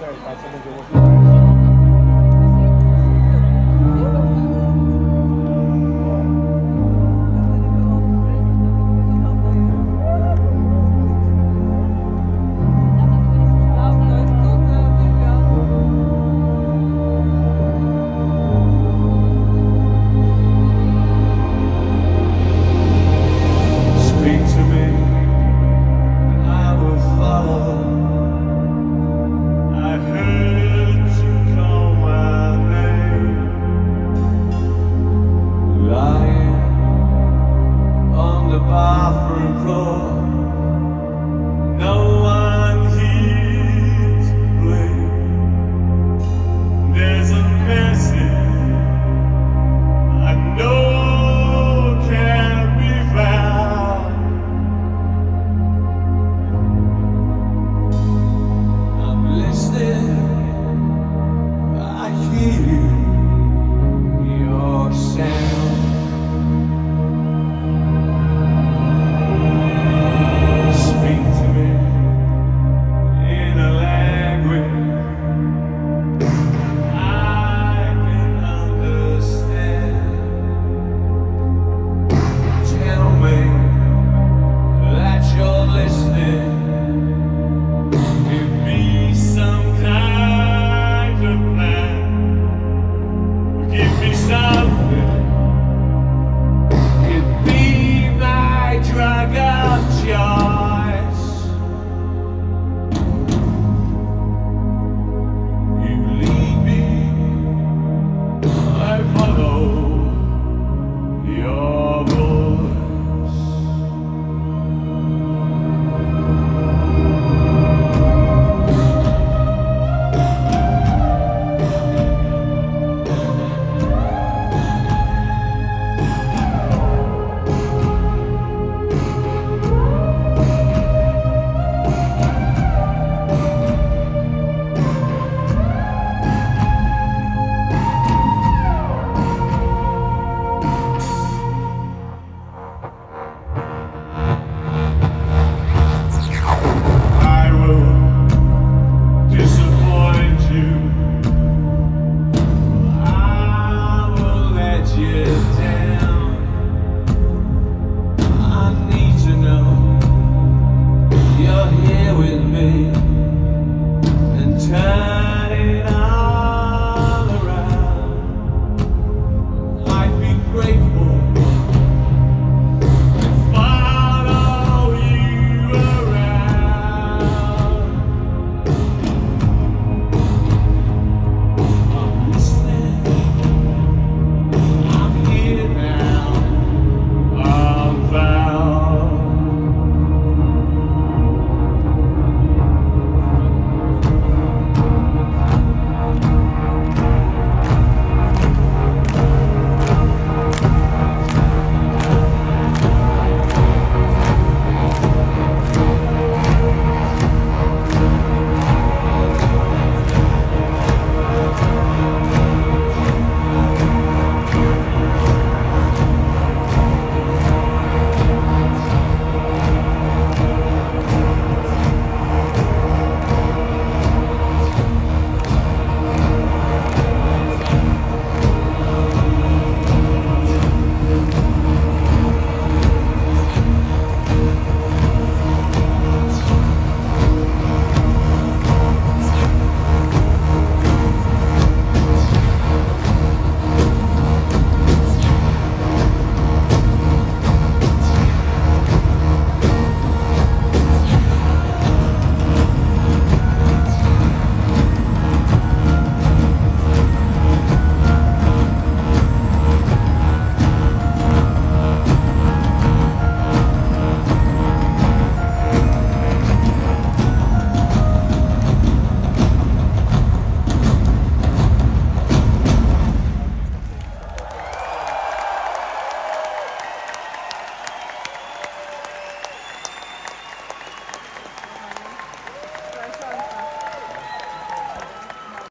Cześć, love.